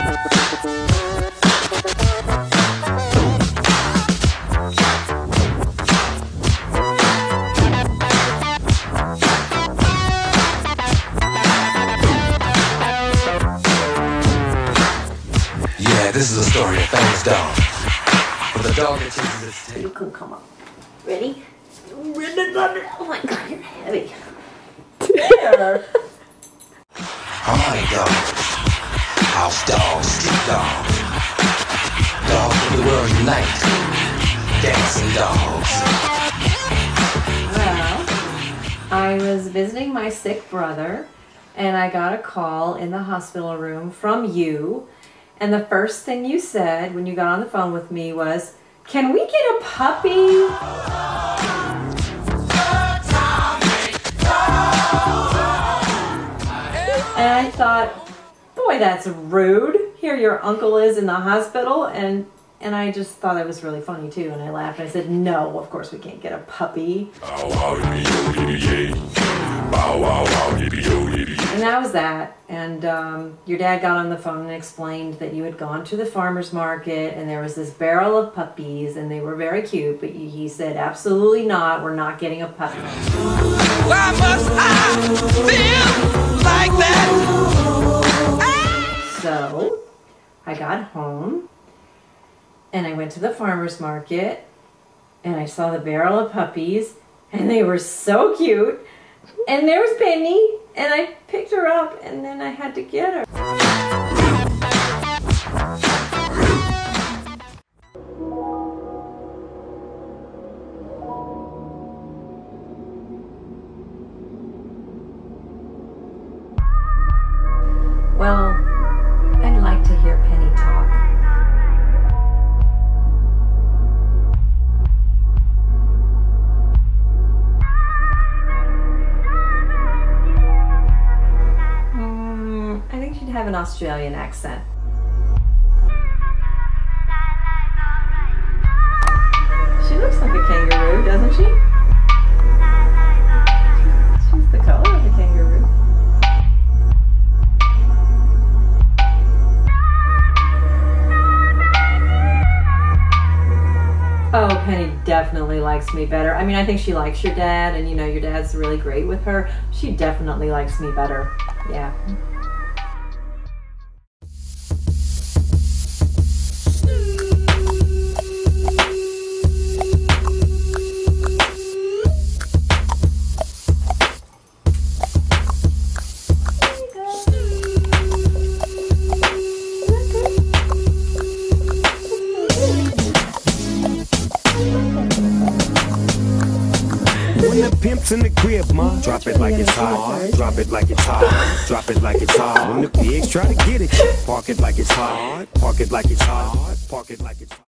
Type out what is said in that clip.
Yeah, this is a story of famous dog. With a dog that chases its tail. You can come up. Ready? Oh my god, you're heavy. There. Harmonic oh dogs. House dogs. Dogs. Dogs the world unite. Dancing dogs. Well, I was visiting my sick brother and I got a call in the hospital room from you. And the first thing you said when you got on the phone with me was, Can we get a puppy? And I thought, boy, that's rude. Here your uncle is in the hospital and and I just thought it was really funny too, and I laughed. I said, "No, of course we can't get a puppy." And that was that. And um, your dad got on the phone and explained that you had gone to the farmer's market and there was this barrel of puppies and they were very cute, but he said, absolutely not, we're not getting a puppy. Why must I feel I got home and I went to the farmer's market and I saw the barrel of puppies and they were so cute. And there was Penny and I picked her up and then I had to get her. Well, an Australian accent. She looks like a kangaroo, doesn't she? She's the color of a kangaroo. Oh, Penny definitely likes me better. I mean, I think she likes your dad, and you know, your dad's really great with her. She definitely likes me better. Yeah. The pimp's in the crib, ma, drop it like it's hot. Drop it like it's hot. Drop it like it's hot. When the pigs try to get it, park it like it's hot. Park it like it's hot. Park it like it's hot.